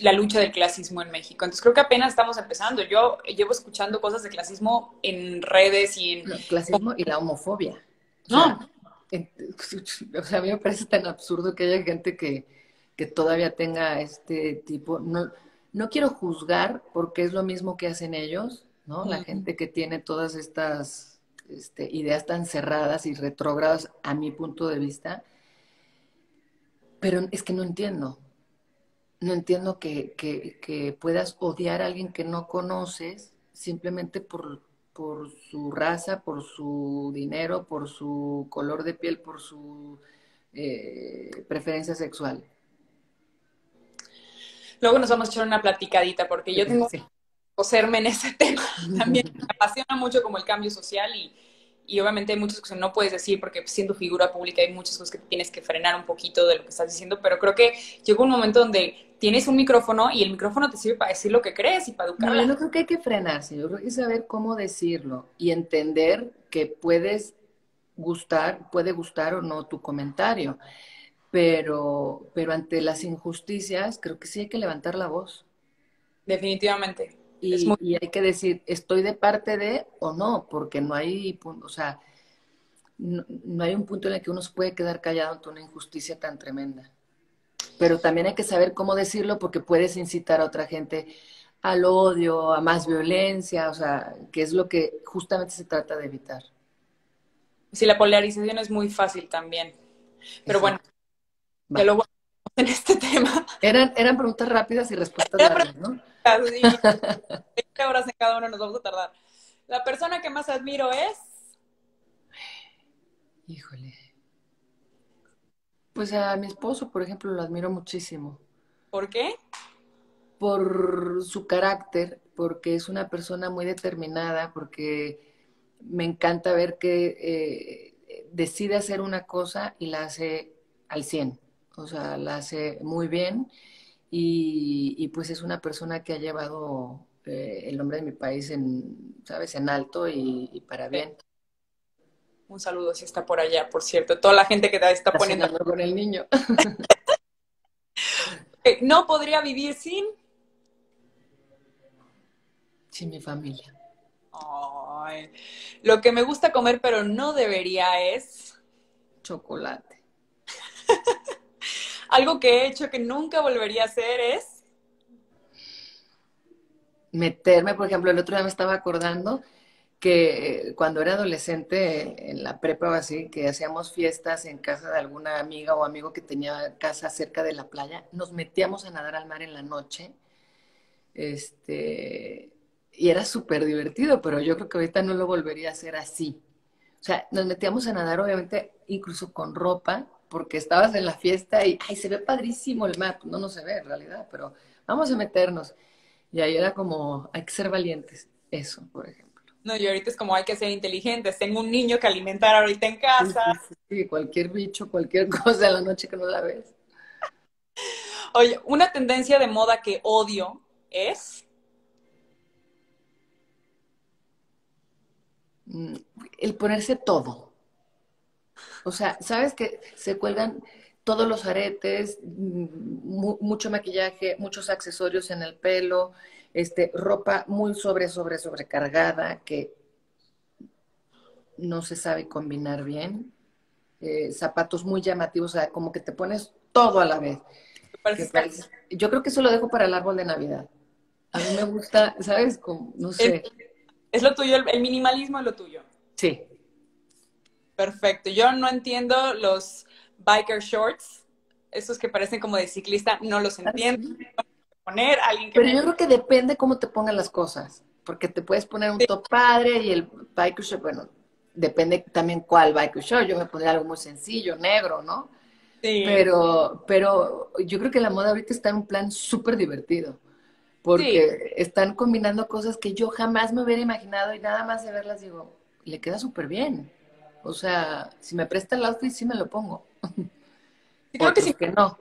la lucha del clasismo en México. Entonces creo que apenas estamos empezando. Yo llevo escuchando cosas de clasismo en redes y en... el clasismo y la homofobia. No. o sea, a mí me parece tan absurdo que haya gente que, que todavía tenga este tipo. No, no quiero juzgar porque es lo mismo que hacen ellos, ¿no? La gente que tiene todas estas este, ideas tan cerradas y retrógradas a mi punto de vista. Pero es que no entiendo. No entiendo que, que- que puedas odiar a alguien que no conoces simplemente por, por su raza, por su dinero, por su color de piel, por su eh, preferencia sexual. Luego nos vamos a echar una platicadita porque yo tengo que coserme en ese tema. También me apasiona mucho como el cambio social y, y obviamente hay muchas cosas que no puedes decir porque siendo figura pública hay muchas cosas que tienes que frenar un poquito de lo que estás diciendo, pero creo que llegó un momento donde tienes un micrófono y el micrófono te sirve para decir lo que crees y para educar No, yo creo que hay que frenarse, yo creo que saber cómo decirlo y entender que puedes gustar, puede gustar o no tu comentario, pero, pero ante las injusticias creo que sí hay que levantar la voz. Definitivamente. Y, Es muy- y hay que decir, estoy de parte de o no, porque no hay, o sea, no, no hay un punto en el que uno se puede quedar callado ante una injusticia tan tremenda. Pero también hay que saber cómo decirlo porque puedes incitar a otra gente al odio, a más violencia, o sea, que es lo que justamente se trata de evitar. Sí, la polarización es muy fácil también. Pero bueno, Va. ya lo bueno en este tema. Eran, eran preguntas rápidas y respuestas largas, ¿no? 20 horas en cada uno nos vamos a tardar. La persona que más admiro es... Híjole. Pues a mi esposo, por ejemplo, lo admiro muchísimo. ¿Por qué? por su carácter, porque es una persona muy determinada, porque me encanta ver que eh, decide hacer una cosa y la hace al 100. O sea, la hace muy bien y, y pues es una persona que ha llevado eh, el nombre de mi país en, ¿sabes?, en alto y, y para bien. Un saludo si está por allá, por cierto. Toda la gente que está Está poniendo. con el niño. Eh, No podría vivir sin. Sí, mi familia. Ay, lo que me gusta comer, pero no debería es. Chocolate. Algo que he hecho que nunca volvería a hacer es. meterme, por ejemplo, el otro día me estaba acordando que cuando era adolescente en la prepa o así, que hacíamos fiestas en casa de alguna amiga o amigo que tenía casa cerca de la playa, nos metíamos a nadar al mar en la noche. Este, y era súper divertido, pero yo creo que ahorita no lo volvería a hacer así. O sea, nos metíamos a nadar, obviamente, incluso con ropa, porque estabas en la fiesta y, ay, se ve padrísimo el mar. No, no se ve en realidad, pero vamos a meternos. Y ahí era como, hay que ser valientes. Eso, por ejemplo. No, y ahorita es como hay que ser inteligentes. Tengo un niño que alimentar ahorita en casa. sí, sí, sí, cualquier bicho, cualquier cosa en la noche que no la ves. Oye, una tendencia de moda que odio es. Mm, El ponerse todo. O sea, ¿sabes que se cuelgan todos los aretes, mm, mu- mucho maquillaje, muchos accesorios en el pelo, este, ropa muy sobre, sobre, sobrecargada que no se sabe combinar bien, eh, zapatos muy llamativos, o sea, como que te pones todo a la vez. que parece- Yo creo que eso lo dejo para el árbol de Navidad. A mí me gusta, ¿sabes? Como, no sé. Es lo tuyo, el, el minimalismo es lo tuyo. Sí. Perfecto. Yo no entiendo los biker shorts, esos que parecen como de ciclista, no los entiendo. Poner alguien que Pero me- yo creo que depende cómo te pongan las cosas, porque te puedes poner un Sí. top padre y el biker short, bueno, depende también cuál biker short. Yo me pondría algo muy sencillo, negro, ¿no? Sí. Pero, pero yo creo que la moda ahorita está en un plan súper divertido, porque están combinando cosas que yo jamás me hubiera imaginado y nada más de verlas digo, le queda súper bien. O sea, si me presta el outfit, sí me lo pongo. Sí, creo que sí. que no.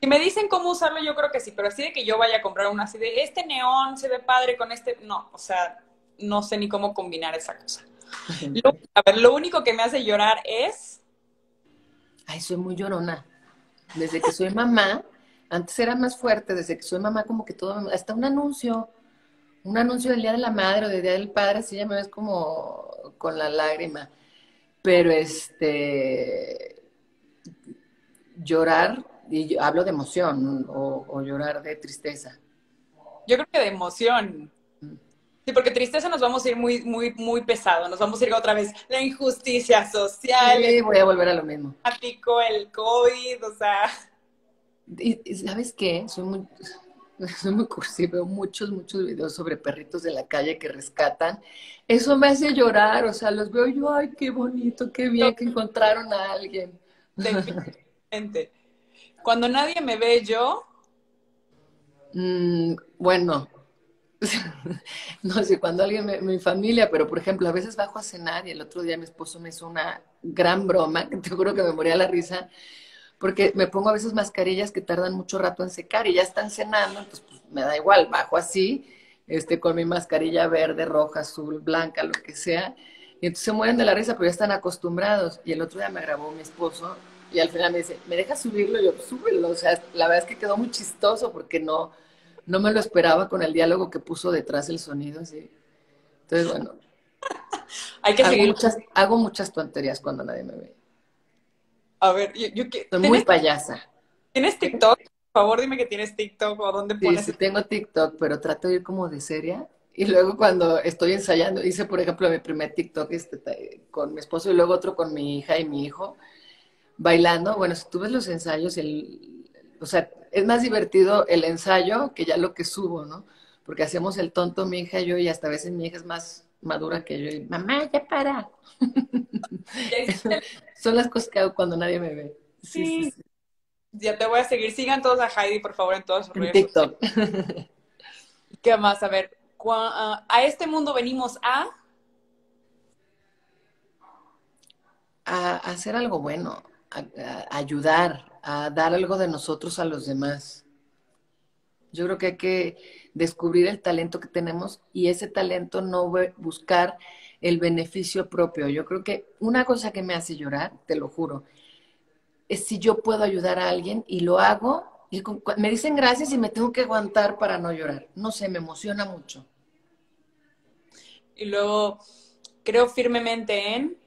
Si me dicen cómo usarlo, yo creo que sí, pero así de que yo vaya a comprar una así de este neón se ve padre con este, no, o sea, no sé ni cómo combinar esa cosa. Lo- a ver, lo único que me hace llorar es, Ay, soy muy llorona. Desde que soy mamá, antes era más fuerte, desde que soy mamá como que todo, hasta un anuncio, un anuncio del Día de la Madre o del Día del Padre, así ya me ves como con la lágrima. Pero este, llorar, y yo hablo de emoción o, o llorar de tristeza. yo creo que de emoción. Sí, porque tristeza nos vamos a ir muy, muy, muy pesado, nos vamos a ir otra vez la injusticia social, Sí, voy a volver a lo mismo. el COVID, o sea, y ¿sabes qué? Soy muy, soy muy cursi, veo muchos, muchos videos sobre perritos de la calle que rescatan. Eso me hace llorar, o sea, los veo yo, ay, qué bonito, qué bien que encontraron a alguien. definitivamente. Cuando nadie me ve yo, Mm, bueno, no sé, cuando alguien, me- mi familia, pero por ejemplo, a veces bajo a cenar y el otro día mi esposo me hizo una gran broma, que te juro que me moría la risa, porque me pongo a veces mascarillas que tardan mucho rato en secar y ya están cenando, entonces pues, me da igual, bajo así, este, con mi mascarilla verde, roja, azul, blanca, lo que sea, y entonces se mueren de la risa, pero ya están acostumbrados. Y el otro día me grabó mi esposo y al final me dice, ¿me dejas subirlo? Y yo, súbelo. O sea, la verdad es que quedó muy chistoso porque no, no me lo esperaba con el diálogo que puso detrás el sonido. Así. Entonces, bueno, hay que hago seguir. muchas, hago muchas tonterías cuando nadie me ve. A ver, yo, yo que- Soy muy ¿tienes, payasa. ¿tienes TikTok? Por favor, dime que tienes TikTok o dónde Sí, pones. sí tengo TikTok, pero trato de ir como de seria. Y luego cuando estoy ensayando, hice por ejemplo mi primer TikTok este, con mi esposo y luego otro con mi hija y mi hijo, bailando. Bueno, si tú ves los ensayos, el, o sea, es más divertido el ensayo que ya lo que subo, ¿no? Porque hacemos el tonto mi hija y yo y hasta a veces mi hija es más madura que yo y mamá, ya para. Ya hiciste- Son las cosas que hago cuando nadie me ve. Sí, sí, Sí. Ya te voy a seguir. Sigan todos a Heidi, por favor, en todas sus redes TikTok. ¿Qué más? A ver, ah, a este mundo venimos a... a, a hacer algo bueno, a, a ayudar, a dar algo de nosotros a los demás. Yo creo que hay que descubrir el talento que tenemos y ese talento no buscar el beneficio propio. Yo creo que una cosa que me hace llorar, te lo juro, es si yo puedo ayudar a alguien y lo hago y me dicen gracias y me tengo que aguantar para no llorar. No sé, me emociona mucho. Y luego creo firmemente en...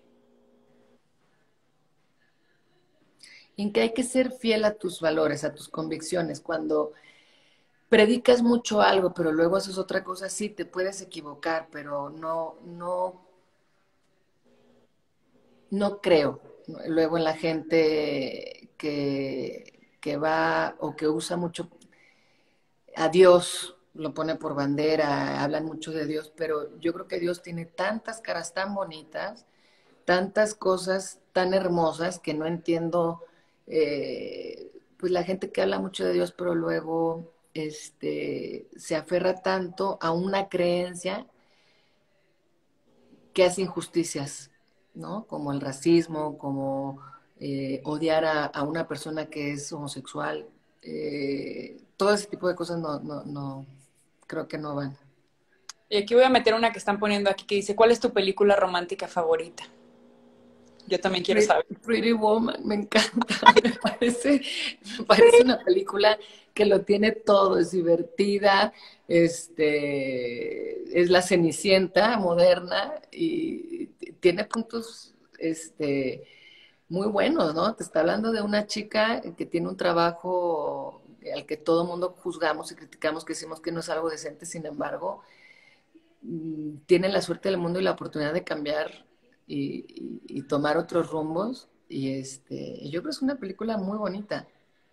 En que hay que ser fiel a tus valores, a tus convicciones. Cuando predicas mucho algo, pero luego haces otra cosa, sí, te puedes equivocar, pero no, no, no creo. Luego en la gente que, que va o que usa mucho a Dios, lo pone por bandera, hablan mucho de Dios, pero yo creo que Dios tiene tantas caras tan bonitas, tantas cosas tan hermosas que no entiendo, eh, pues la gente que habla mucho de Dios, pero luego este, se aferra tanto a una creencia que hace injusticias, ¿no? Como el racismo, como eh, odiar a, una persona que es homosexual. Eh, todo ese tipo de cosas no, no, no, creo que no van. Y aquí voy a meter una que están poniendo aquí que dice, ¿cuál es tu película romántica favorita? Yo también quiero saber. Pretty Woman, me encanta. me, parece, me parece una película que lo tiene todo, es divertida, este, es la cenicienta moderna y tiene puntos este, muy buenos, ¿no? Te está hablando de una chica que tiene un trabajo al que todo mundo juzgamos y criticamos, que decimos que no es algo decente, sin embargo, mm, tiene la suerte del mundo y la oportunidad de cambiar y, tomar otros rumbos. Y este, yo creo que es una película muy bonita.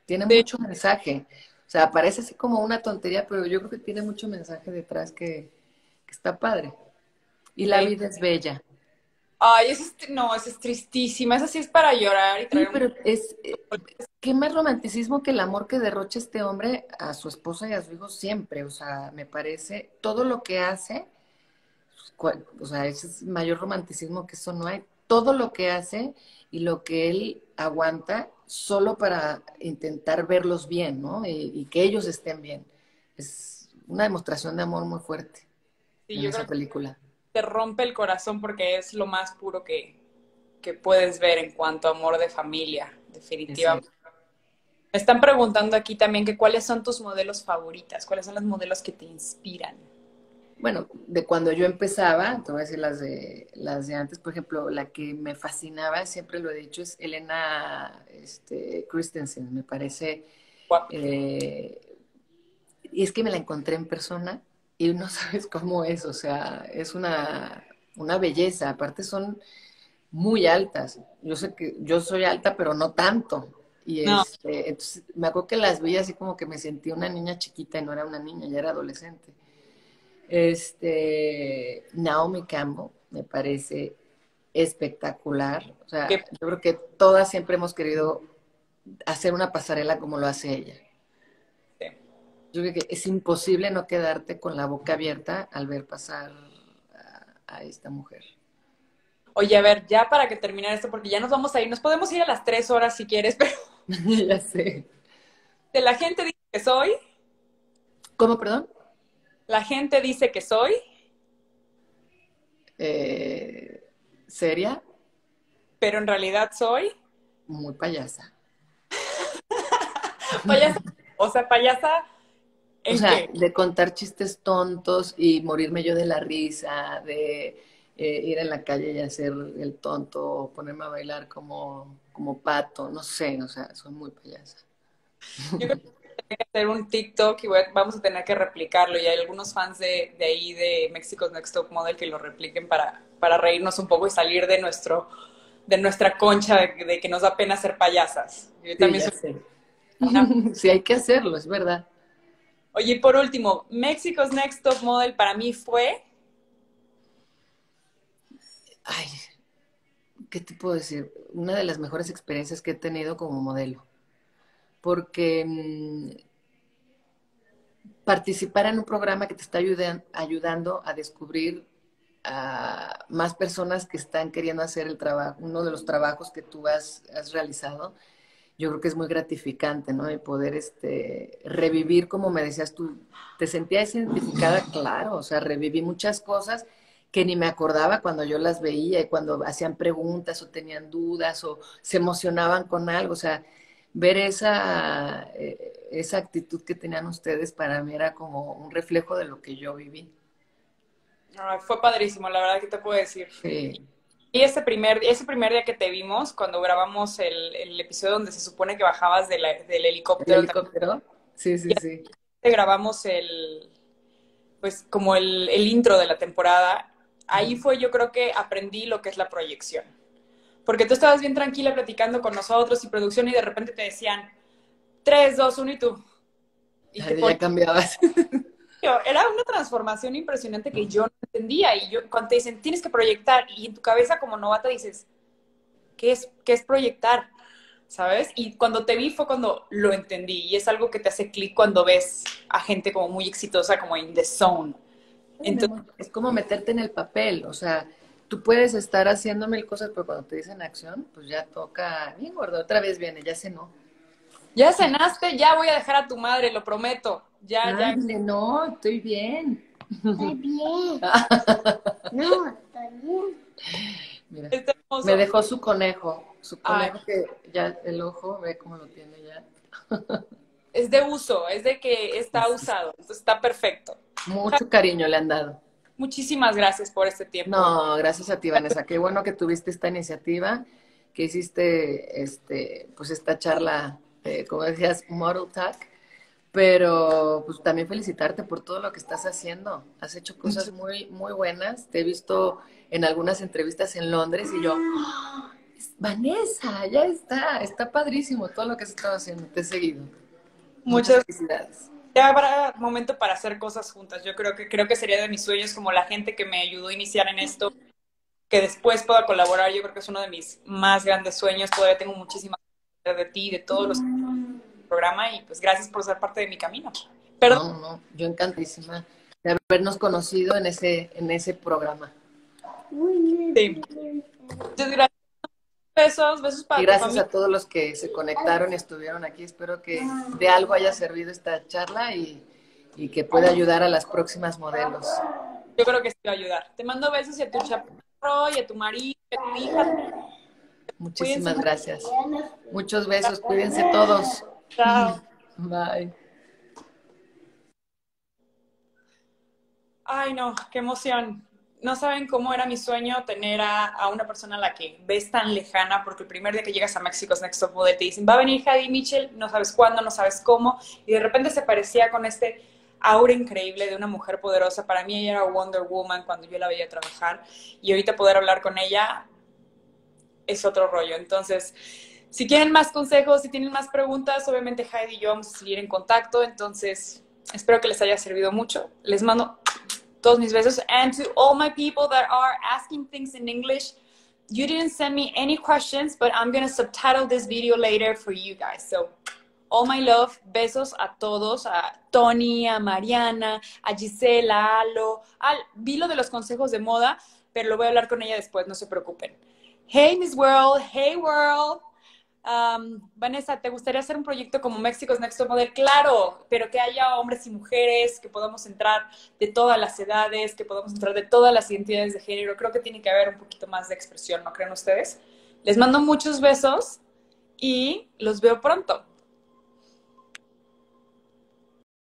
Tiene mucho mensaje. O sea, parece así como una tontería, pero yo creo que tiene mucho mensaje detrás que, está padre. Y la vida es bella. Ay, eso es, no, eso es tristísima. Esa sí es para llorar. Y sí, pero es, eh, ¿qué más romanticismo que el amor que derrocha este hombre a su esposa y a su hijo siempre? O sea, me parece, todo lo que hace o sea, ese es mayor romanticismo que eso no hay. Todo lo que hace y lo que él aguanta solo para intentar verlos bien, ¿no? Y, que ellos estén bien. Es una demostración de amor muy fuerte en esa película. Te rompe el corazón porque es lo más puro que, que puedes ver en cuanto a amor de familia, definitivamente. Me están preguntando aquí también que cuáles son tus modelos favoritas, cuáles son los modelos que te inspiran bueno, de cuando yo empezaba, te voy a decir las de, las de antes, por ejemplo, la que me fascinaba, siempre lo he dicho, es Elena este, Christensen, me parece. Eh, y es que me la encontré en persona y no sabes cómo es, o sea, es una, una belleza, aparte son muy altas. Yo sé que yo soy alta, pero no tanto. Y este, entonces me acuerdo que las vi así como que me sentí una niña chiquita y no era una niña, ya era adolescente. Este, Naomi Campbell me parece espectacular. O sea, yo creo que todas siempre hemos querido hacer una pasarela como lo hace ella. Yo creo que es imposible no quedarte con la boca abierta al ver pasar a, esta mujer. Oye, a ver, ya para que terminar esto, porque ya nos vamos a ir, nos podemos ir a las tres horas si quieres, pero... ya sé. De la gente dice que soy. ¿Cómo, perdón? La gente dice que soy. Eh, ¿Seria? Pero en realidad soy. Muy payasa. payasa. O sea, payasa. o sea, de contar chistes tontos y morirme yo de la risa, de eh, ir en la calle y hacer el tonto, o ponerme a bailar como, como pato, no sé, o sea, soy muy payasa. Yo creo que hacer un TikTok y vamos a tener que replicarlo. Y hay algunos fans de, de ahí de Mexico's Next Top Model que lo repliquen para, para reírnos un poco y salir de nuestro de nuestra concha de, que nos da pena ser payasas. Yo también sí, sí, hay que hacerlo, es verdad. Oye, y por último, Mexico's Next Top Model para mí fue. Ay, ¿qué te puedo decir? Una de las mejores experiencias que he tenido como modelo porque mm, participar en un programa que te está ayudando a descubrir a más personas que están queriendo hacer el trabajo, uno de los trabajos que tú has, realizado, yo creo que es muy gratificante, ¿no? Y poder este, revivir, como me decías tú, te sentías identificada, claro, o sea, reviví muchas cosas que ni me acordaba cuando yo las veía y cuando hacían preguntas o tenían dudas o se emocionaban con algo, o sea, ver esa, eh, esa actitud que tenían ustedes para mí era como un reflejo de lo que yo viví. fue padrísimo, la verdad que te puedo decir. Sí. Y ese primer, ese primer día que te vimos, cuando grabamos el, el episodio donde se supone que bajabas del helicóptero. ¿El helicóptero? Sí, sí, sí. Grabamos el, pues como el, el intro de la temporada. Ahí fue yo creo que aprendí lo que es la proyección. Porque tú estabas bien tranquila platicando con nosotros y producción y de repente te decían, 3, 2, 1 y tú. Y te ya cambiabas. Era una transformación impresionante que yo no entendía. Y yo, cuando te dicen, tienes que proyectar, y en tu cabeza como novata dices, ¿qué es, qué es proyectar? ¿Sabes? Y cuando te vi fue cuando lo entendí. Y es algo que te hace clic cuando ves a gente como muy exitosa, como in the zone. Entonces, es como meterte en el papel. O sea, tú puedes estar haciendo mil cosas, pero cuando te dicen acción, pues ya toca, bien gordo, otra vez viene, ya cenó. Ya cenaste, ya voy a dejar a tu madre, lo prometo. Ya, ya. No, estoy bien. Estoy bien. no, estoy bien. Mira, me dejó su conejo, su conejo que ya el ojo, ve cómo lo tiene ya. es de uso, es de que está usado, entonces está perfecto. Mucho cariño le han dado. Muchísimas gracias por este tiempo. No, gracias a ti, Vanessa. Qué bueno que tuviste esta iniciativa, que hiciste este, pues esta charla, eh, como decías, Model Talk pero pues también felicitarte por todo lo que estás haciendo. Has hecho cosas muy, muy buenas. Te he visto en algunas entrevistas en Londres y yo, ¡Ah! Vanessa, ya está, está padrísimo todo lo que has estado haciendo. Te he seguido. Muchas, felicidades. Ya habrá momento para hacer cosas juntas. Yo creo que creo que sería de mis sueños como la gente que me ayudó a iniciar en esto, que después pueda colaborar. Yo creo que es uno de mis más grandes sueños. Todavía tengo muchísimas de ti, de todos los programa y pues gracias por ser parte de mi camino. Pero... No, no, yo encantadísima de habernos conocido en ese, en ese programa. Sí. gracias. Besos, besos para Y gracias a todos los que se conectaron y estuvieron aquí. Espero que de algo haya servido esta charla y, y que pueda ayudar a las próximas modelos. Yo creo que sí va a ayudar. Te mando besos y a tu chaparro y a tu marido y a tu hija. Muchísimas gracias. Muchos besos. Cuídense todos. Chao. Bye. Ay, no, qué emoción. No saben cómo era mi sueño tener a, una persona a la que ves tan lejana, porque el primer día que llegas a México's Next Top Model te dicen, va a venir Heidi Mitchell, no sabes cuándo, no sabes cómo, y de repente se parecía con este aura increíble de una mujer poderosa. Para mí ella era Wonder Woman cuando yo la veía trabajar, y ahorita poder hablar con ella es otro rollo. Entonces, si quieren más consejos, si tienen más preguntas, obviamente Heidi y yo vamos a seguir en contacto. Entonces, espero que les haya servido mucho. Les mando todos mis besos. And to all my people that are asking things in English, you didn't send me any questions, but I'm going to subtitle this video later for you guys. So, all my love, besos a todos, a Tony, a Mariana, a Gisela, a Alo, al Vilo de los consejos de moda, pero lo voy a hablar con ella después, no se preocupen. Hey, Miss World, hey World. Vanessa, ¿te gustaría hacer un proyecto como México's Next Model? Claro, pero que haya hombres y mujeres, que podamos entrar de todas las edades, que podamos entrar de todas las identidades de género. Creo que tiene que haber un poquito más de expresión, ¿no creen ustedes? Les mando muchos besos y los veo pronto.